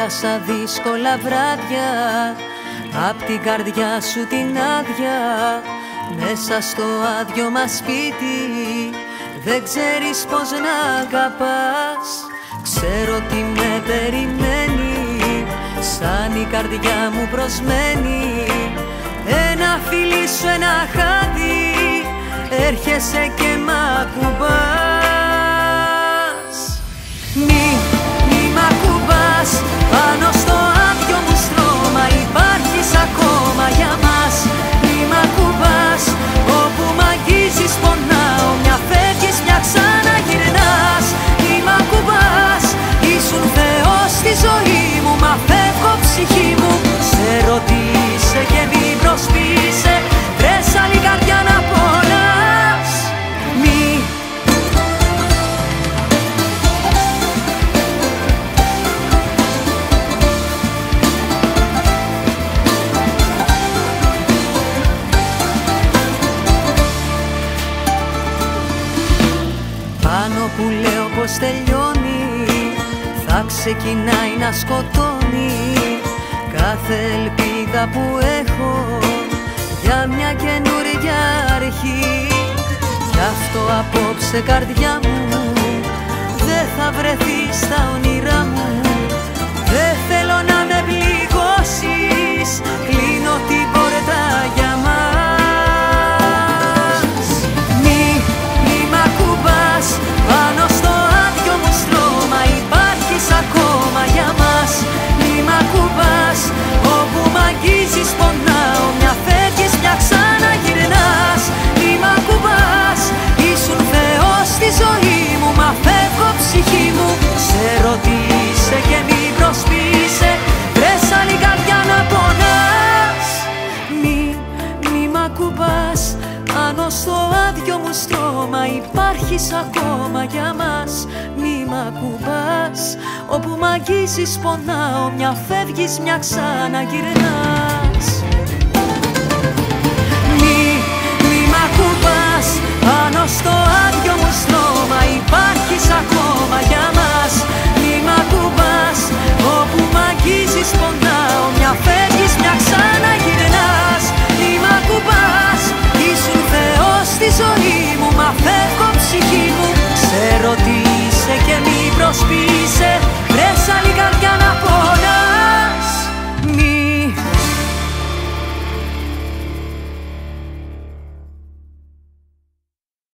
Πέρασα δύσκολα βράδια Απ' την καρδιά σου την άδεια Μέσα στο άδειο μας σπίτι. Δεν ξέρεις πως να αγαπάς Ξέρω τι με περιμένει Σαν η καρδιά μου προσμένει Ένα φιλί σου ένα χάδι Έρχεσαι και Θα ξεκινάει να σκοτώνει. Κάθε ελπίδα που έχω Για μια καινούργια αρχή. Γι' αυτό απόψε καρδιά μου Δεν θα βρεθεί στα όνειρά μου στρώμα Υπάρχεις ακόμα για μας Μη μ' ακουμπάς Όπου μ' αγγίζεις πονάω Μια φεύγεις, μια ξαναγυρνάς. Μη, μη μ' ακουμπάς Πάνω στο άδειο μου στρώμα Υπάρχεις ακόμα για μας. Μη μ' ακουμπάς Όπου μ' αγγίζεις πονάω Μια φεύγεις, μια ξαναγυρνάς. Μη μ' ακουμπάς Ήσουν Θεός στη ζωή μου Μα φεύγω be said.